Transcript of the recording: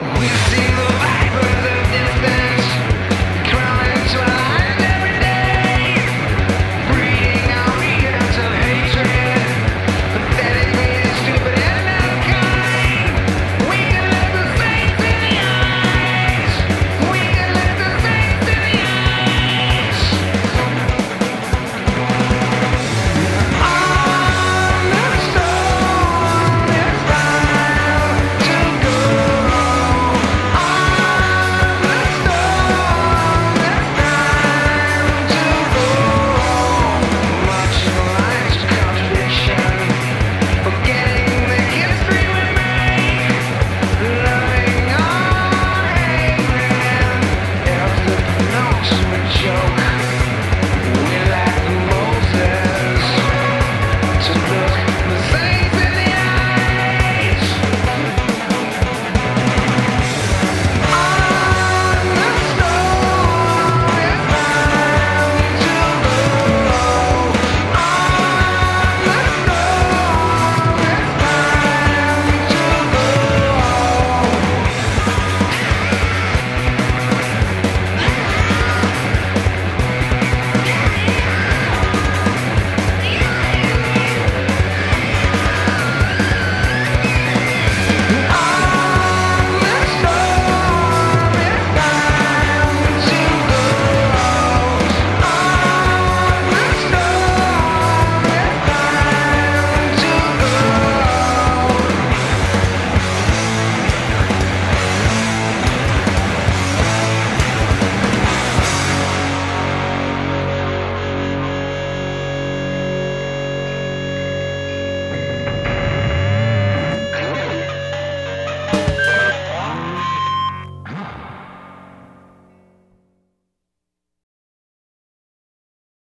We.